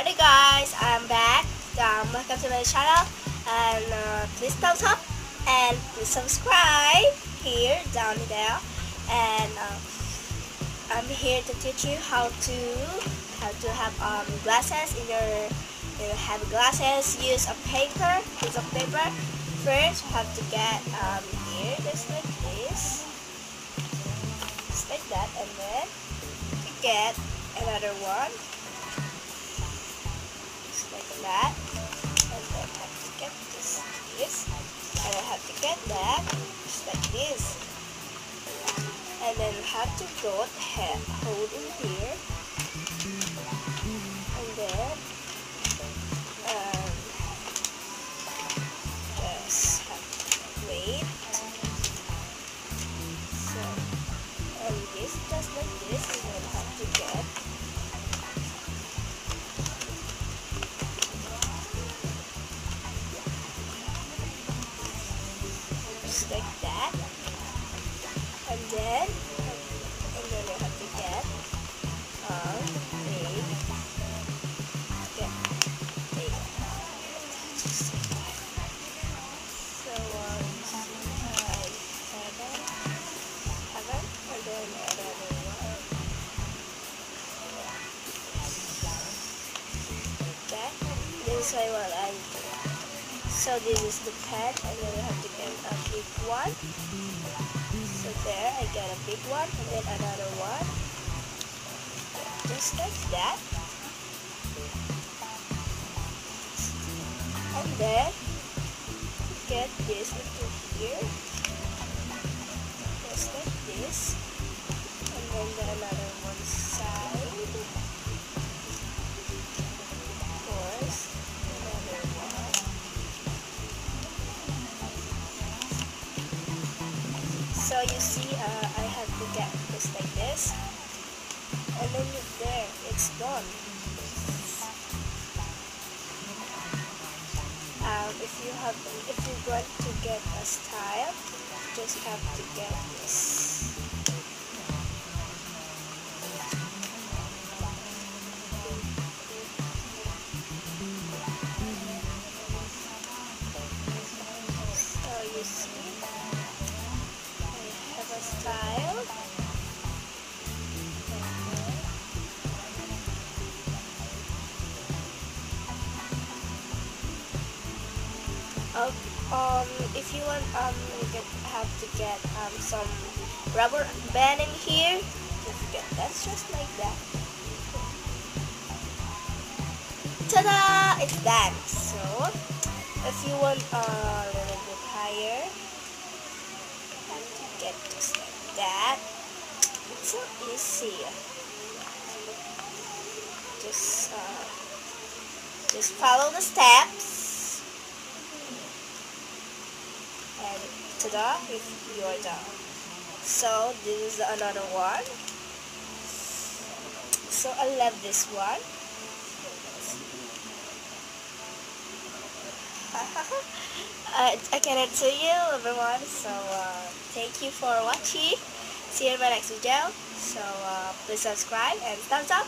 Hi guys, I'm back. Um, welcome to my channel. And uh, please thumbs up and please subscribe here down there. And uh, I'm here to teach you how to how to have um, glasses in your you have glasses use a paper piece of paper. First you have to get um, here just like this. Just like that and then you get another one this and then have to go ahead hold in here. And then um, just wait. So and this just like this and then have to get is what I so this is the pen and then you have to get a big one. So there, I got a big one and then another one. Just like that. And then, get this into here. Just like this. And then the another one side. So you see, uh, I have to get this like this, and then there, it's done. Um, if you have, if you want to get a style, just have to get this. Um, um, if you want, um, you get, have to get um some rubber band in here. Just get that's just like that. Ta-da! It's done. So, if you want uh, a little bit higher, have to get just like that. It's so easy. Just uh, just follow the steps. And If you are done. So this is another one. So I love this one. I, I cannot see you everyone so uh, thank you for watching see you in my next video so uh, please subscribe and thumbs up